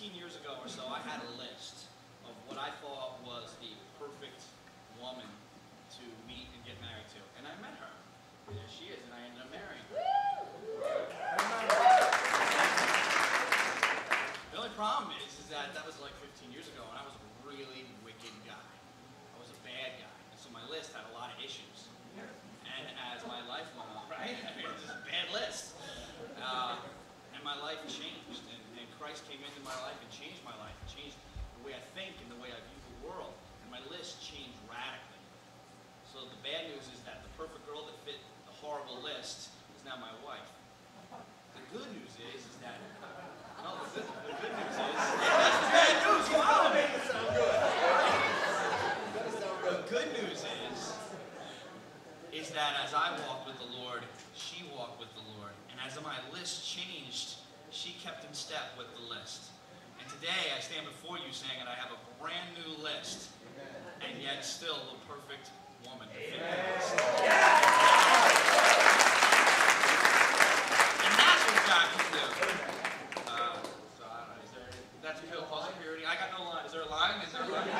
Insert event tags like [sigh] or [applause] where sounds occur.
15 years ago or so, I had a list of what I thought was the perfect woman to meet and get married to. And I met her. And there she is, and I ended up marrying her. The only problem is, is that that was like 15 years ago, and I was a really wicked guy. I was a bad guy. And so my list had a lot of issues. And as my life went on, [laughs] right? I mean, it's just a bad list. Uh, and my life changed, Christ came into my life and changed my life, and changed the way I think and the way I view the world. And my list changed radically. So the bad news is that the perfect girl that fit the horrible list is now my wife. The good news is, is that no, the good, the good news is [laughs] that's the bad news. you Follow me. The good news is, is that as I walked with the Lord, she walked with the Lord, and as my list changed, she kept in step with the list. And today I stand before you saying that I have a brand new list, and yet still the perfect woman to fit the list. And that's what God can do. Uh, so I don't know, is there, that's a pause period. I got no line. Is there a line? Is there a line?